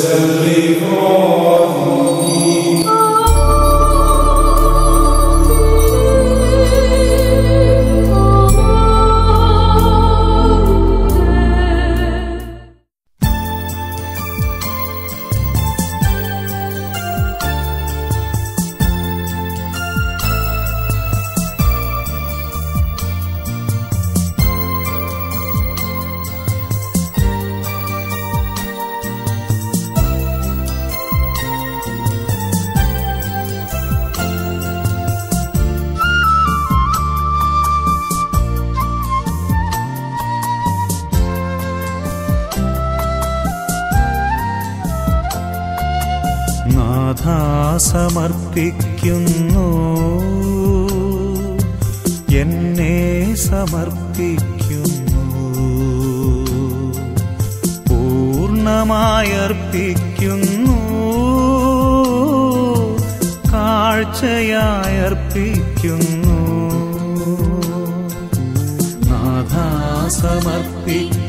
നാഥ സമർപ്പിക്കുന്നു. എന്നെ സമർപ്പിക്കുന്നു. പൂർണമായർപ്പിക്കുന്നു കാഴ്ചയായർപ്പിക്കുന്നു നാഥ സമർപ്പിക്കുന്നു.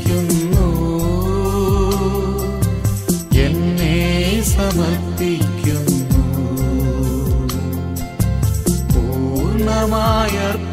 പൂർണമായർപ്പിക്കുന്നു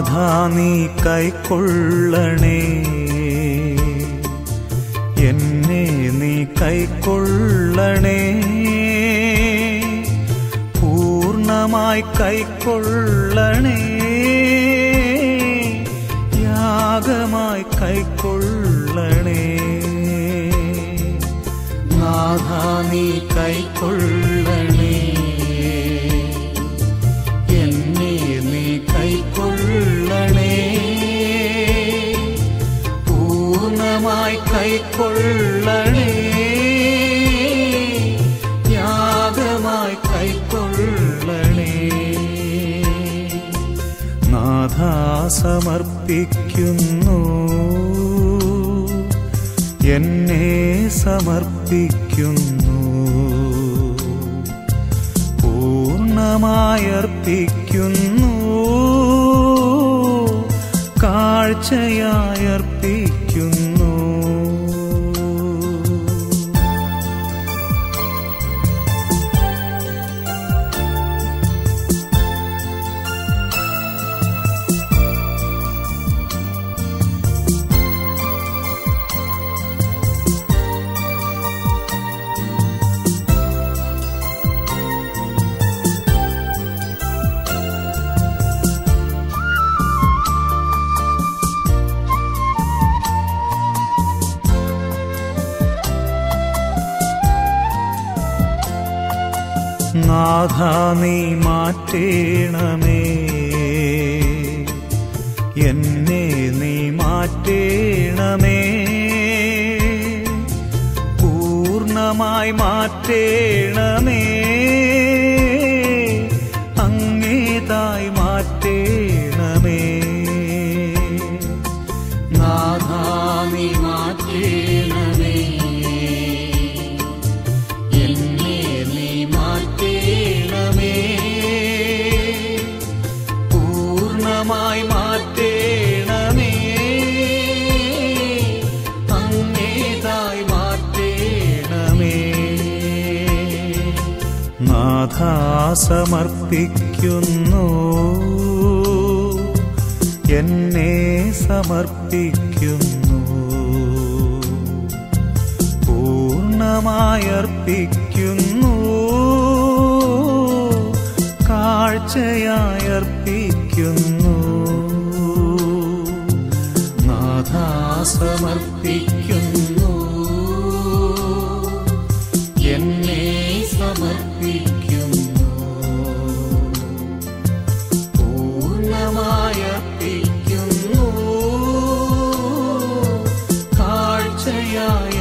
നാഥ നീ കൈക്കൊള്ളണേ എന്നെ നീ കൈക്കൊള്ളണേ പൂർണമായി കൈക്കൊള്ളണേ യാഗമായി കൈക്കൊള്ളണേ നാഥ നീ കൈക്കൊള്ളണേ പൂർണമായി കൈക്കൊള്ളണേ. യാഗമായി കൈക്കൊള്ളണേ. നാഥ സമർപ്പിക്കുന്നു. എന്നെ സമർപ്പിക്കുന്നു. പൂർണമായർപ്പിക്കുന്നു കാഴ്ചയായർപ്പിക്കുന്നു നാഥ നീ മാറ്റേണമേ. എന്നെ നീ മാറ്റേണമേ. പൂർണമായി മാറ്റേണമേ. പൂർണമായി മാറ്റേണമേ അങ്ങേതായി മാറ്റേണമേ നാഥ സമർപ്പിക്കുന്നു എന്നെ സമർപ്പിക്കുന്നു. പൂർണമായർപ്പിക്കുന്നു കാഴ്ചയായർപ്പിക്കുന്നു. സമർപ്പിക്കുന്നു എന്നെ സമർപ്പിക്കുന്നു. പൂർണമായർപ്പിക്കുന്നു കാഴ്ചയായർപ്പിക്കുന്നു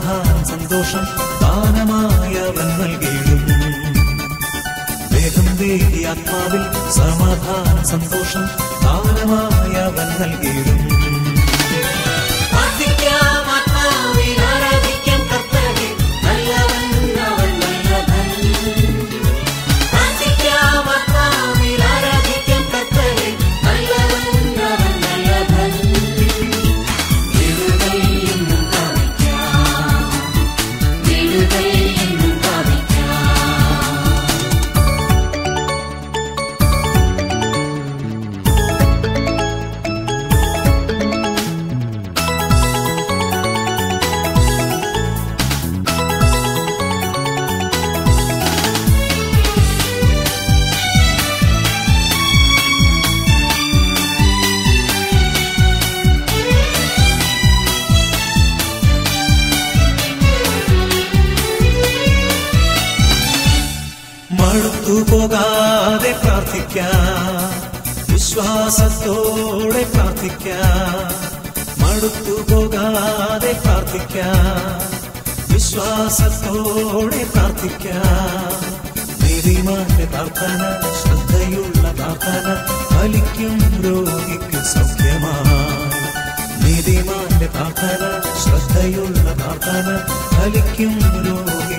സമാധാനം സന്തോഷം ദാനമായവൻ നൽകിയിടും വേഗം ദേഹി ആത്മാവിൽ സമാധാനം സന്തോഷം ദാനമായവൻ നൽകിയിടും വിശ്വാസത്തോടെ പ്രാർത്ഥിക്കാം. മടുത്തു പോകാതെ പ്രാർത്ഥിക്കാം. വിശ്വാസത്തോടെ പ്രാർത്ഥിക്കാം. നിരിമാന്റെ പ്രാർത്ഥന ശ്രദ്ധയുള്ള പ്രാർത്ഥന ഫലിക്കും രോഗിക്ക് സൗഖ്യമായി നീതിമാന്റെ പ്രാർത്ഥന ശ്രദ്ധയുള്ള പ്രാർത്ഥന ഫലിക്കും രോഗിക്ക്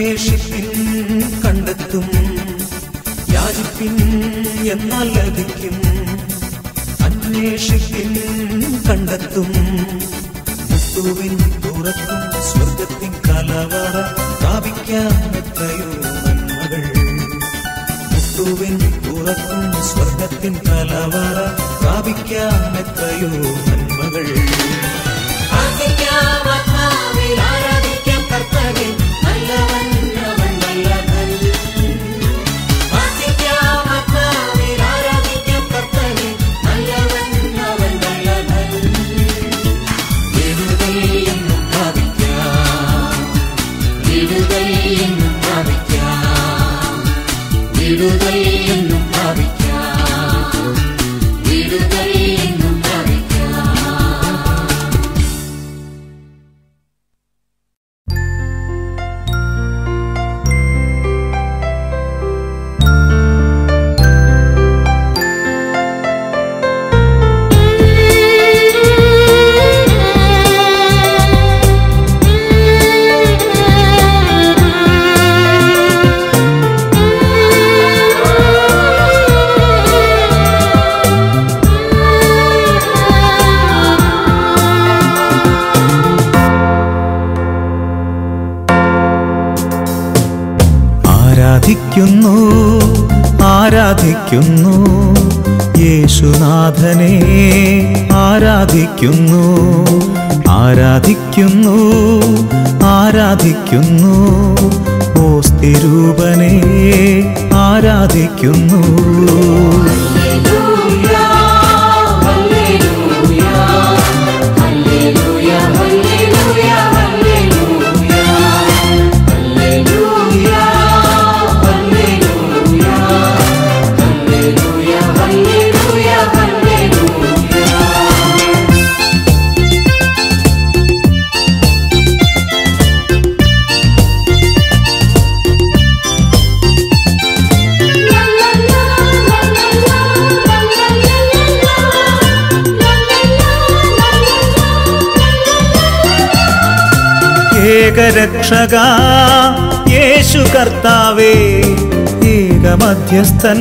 അന്വേഷിപ്പിൻ കണ്ടെത്തും. യാചിപ്പിൻ എന്നാൽ ലഭിക്കും. അന്വേഷിപ്പിൻ കണ്ടെത്തും. മുത്തുവിൻ തുറക്കും സ്വർഗത്തിൻ കലവറ പ്രാപിക്കാൻ എത്രയോ നന്മകൾ. മുത്തുവിൻ തുറക്കും സ്വർഗത്തിൻ കലവറ പ്രാപിക്കാൻ എത്രയോ നന്മകൾ. ആരാധിക്കാം കർത്താവെ 对。ആരാധിക്കുന്നു. യേശുനാഥനെ ആരാധിക്കുന്നു. ആരാധിക്കുന്നു. ആരാധിക്കുന്നു. ഓസ്തിരൂപനെ ആരാധിക്കുന്നു. രക്ഷക യേശു കർത്താവേ ഏക മധ്യസ്ഥൻ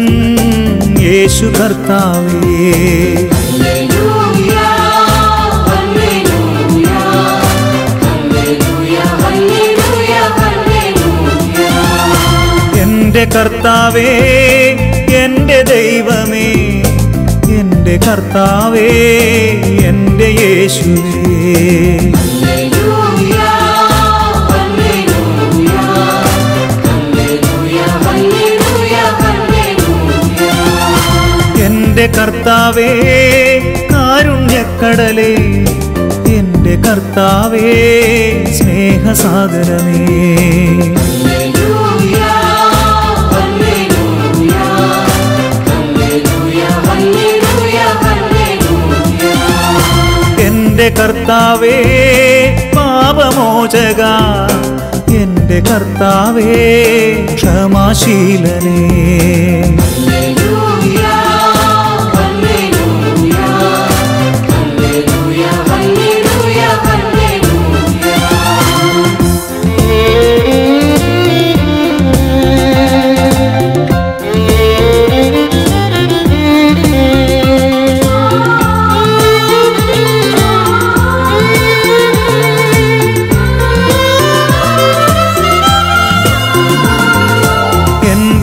യേശു കർത്താവേ. എന്റെ കർത്താവേ എന്റെ ദൈവമേ എന്റെ കർത്താവേ എന്റെ യേശുവേ. എന്റെ കർത്താവേ കാരുണ്യക്കടലേ എന്റെ കർത്താവേ സ്നേഹസാഗരമേ എന്റെ കർത്താവേ പാപമോചക എന്റെ കർത്താവേ ക്ഷമാശീലനേ.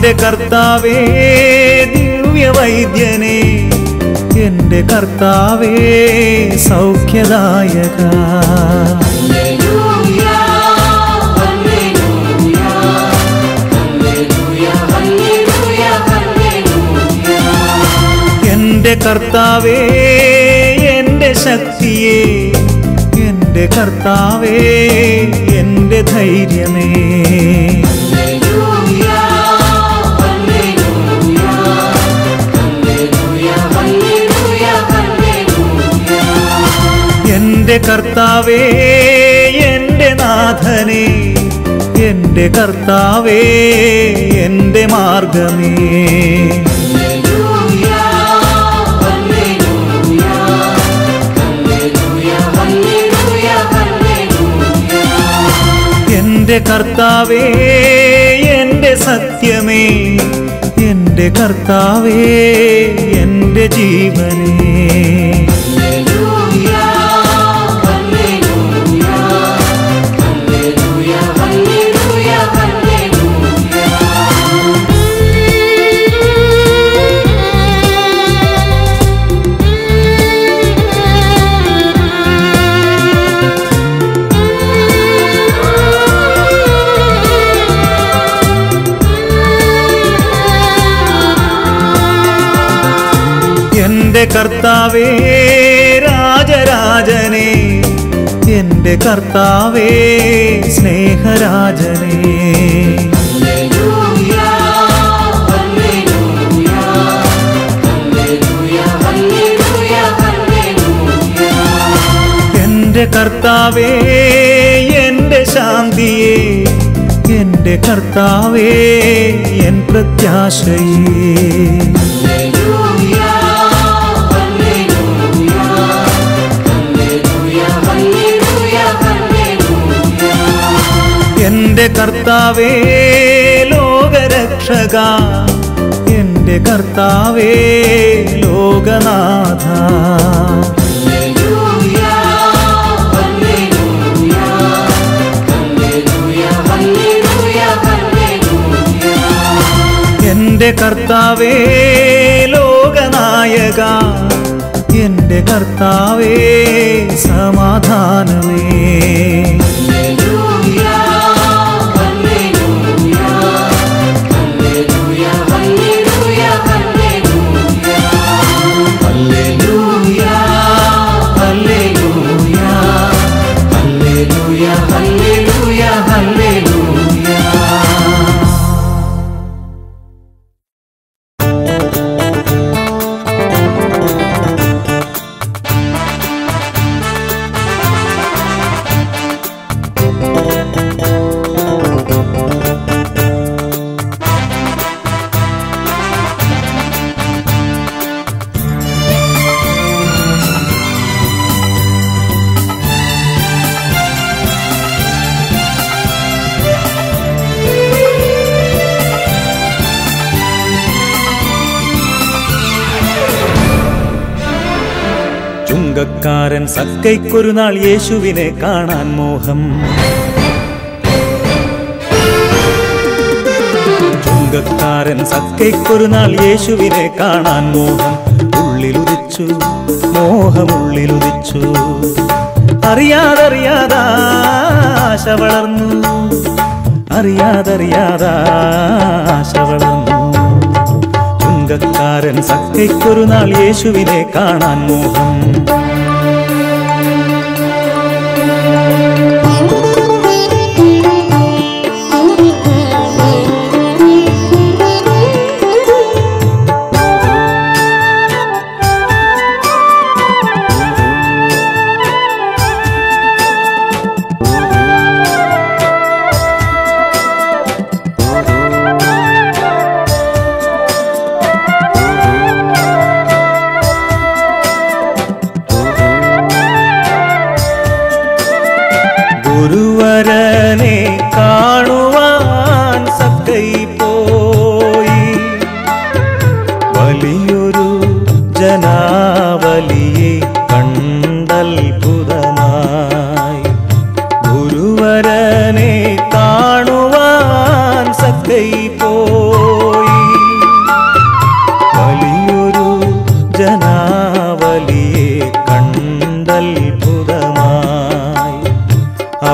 എന്റെ കർത്താവേ ദിവ്യ വൈദ്യനെ എന്റെ കർത്താവേ സൗഖ്യദായക. എന്റെ കർത്താവേ എന്റെ ശക്തിയെ എന്റെ കർത്താവേ എന്റെ ധൈര്യമേ. കർത്താവേ എന്റെ നാഥനേ എന്റെ കർത്താവേ എന്റെ മാർഗമേ. എന്റെ കർത്താവേ എന്റെ സത്യമേ എന്റെ കർത്താവേ എന്റെ ജീവനേ. കർത്താവേ രാജരാജനെ എന്റെ കർത്താവേ സ്നേഹരാജനെ. എന്റെ കർത്താവേ എന്റെ ശാന്തിയെ എന്റെ കർത്താവേ എൻ പ്രത്യാശയേ. എന്റെ കർത്താവേ ലോകരക്ഷക. എന്റെ കർത്താവേ ലോകനാഥ. എന്റെ കർത്താവേ ലോകനായക. എന്റെ കർത്താവേ സമാധാനമേ. ചുങ്കക്കാരൻ സക്കൈക്കൊരു നാൾ യേശുവിനെ കാണാൻ മോഹം. ചുങ്കക്കാരൻ സക്കൈക്കൊരു നാൾ യേശുവിനെ കാണാൻ മോഹം. ഉള്ളിലുദിച്ചു മോഹമുള്ളിലുദിച്ചു അറിയാതറിയാതാശ വളർന്നു. അറിയാതറിയാതാശ വളർന്നു. ചുങ്കക്കാരൻ സക്കൈക്കൊരു നാൾ യേശുവിനെ കാണാൻ മോഹം.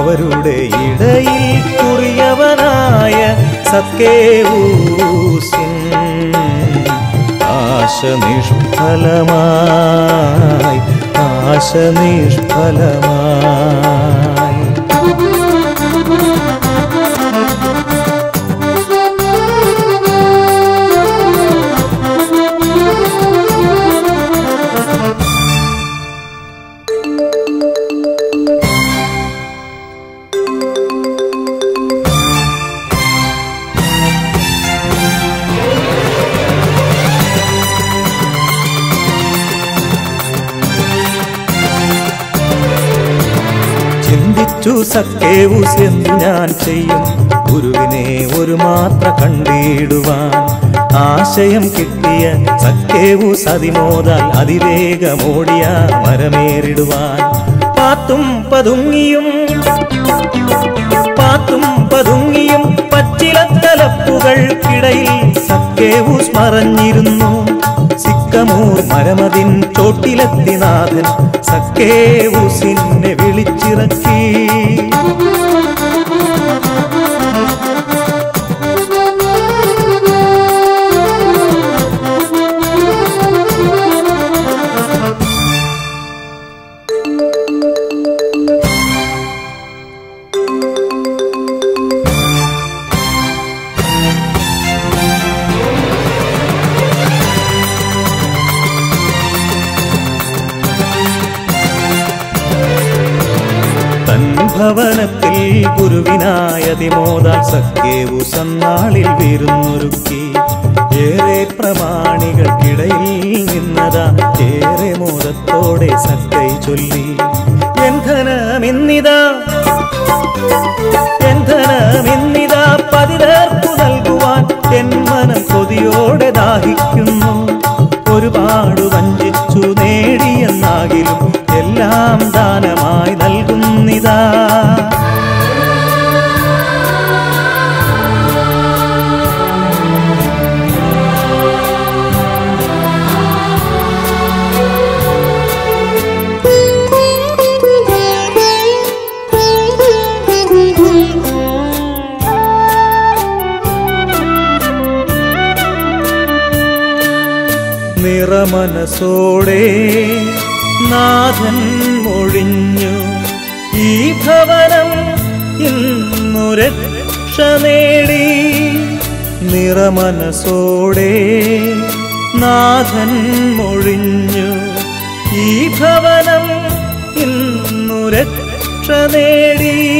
അവരുടെ ഇടയിൽ കുറിയവനായ സത്കേവൂസിൻ ആശ നിഷ്ഫലമായി ആശ നിഷ്ഫലമായി ചിന്തിച്ചു സക്കേവൂസ് എന്തു ഞാൻ ചെയ്യും. ഗുരുവിനെ ഒരു മാത്ര കണ്ടിടുവാൻ ആശയം കിട്ടിയ സക്കേവു സതിമോദാൽ അതിവേഗമോടിയ മരമേറിടുവാൻ. പാത്തും പതുങ്ങിയും പാത്തും പതുങ്ങിയും പച്ചിലത്തലപ്പുകൾക്കിടയിൽ സക്കേവു മറഞ്ഞിരുന്നു. സിക്കമൂർ മരമതിൻ ചോട്ടിലെത്തി നാഥൻ സക്കേവൂസിനെ വിളിച്ചിറക്കി. ഭവനത്തിൽ ഗുരുവിനായതിമോദാൽ സഖ്യേവു സന്നാളിൽ വിരുന്നൊരുക്കി. ഏറെ പ്രമാണികൾക്കിടയിൽ നിന്നതാ ഏറെ മോദത്തോടെ സക്കൈ ചൊല്ലി. എന്തനമിന്നിതാ എന്ധനമെന്നിതാ പതിതേർപ്പു നൽകുവാൻ എൻ മനം കൊതിയോടെ ദാഹിക്കുന്നു. നിറമനസോടെ നാഥൻ മൊഴിഞ്ഞു. ഈ ഭവനം ഇന്നു രക്ഷ നേടി. നിറമനസോടെ നാഥൻ മൊഴിഞ്ഞു. ഈ ഭവനം ഇന്നു രക്ഷ നേടി.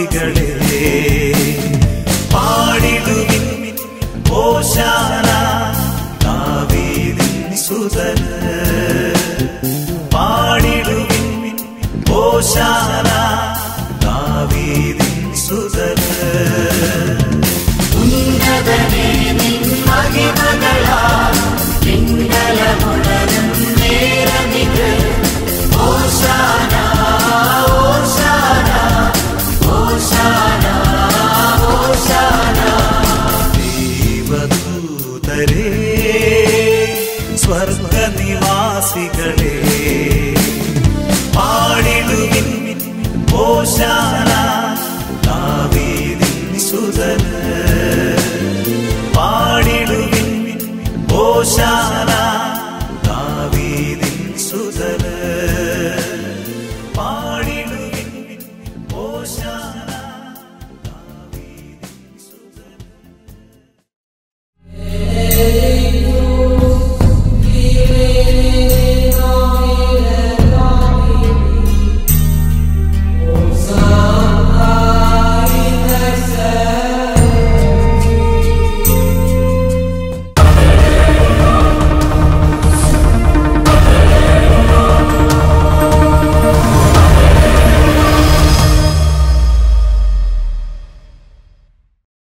ಮಿತಿಗಳೇ